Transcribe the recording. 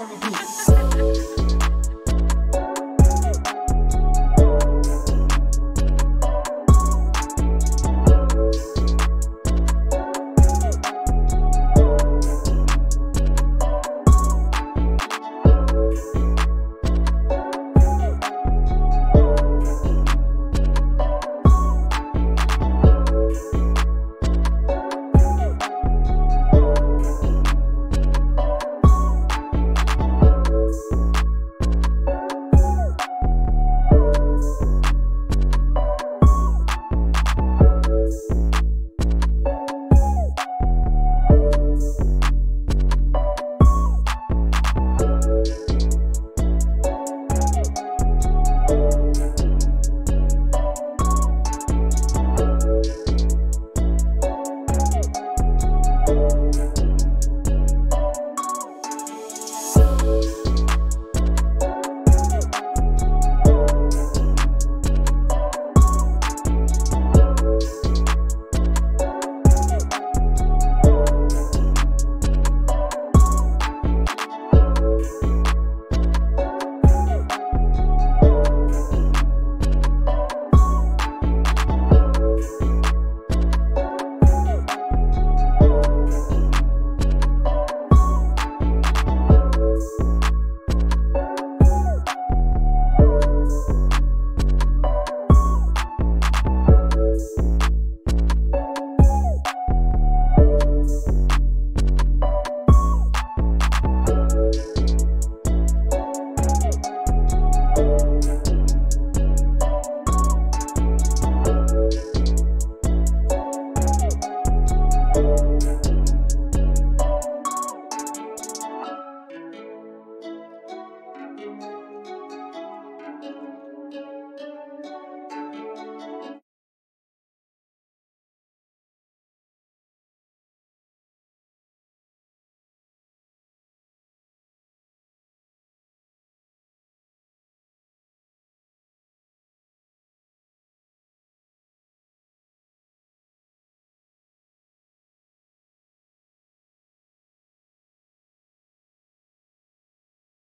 on the beat.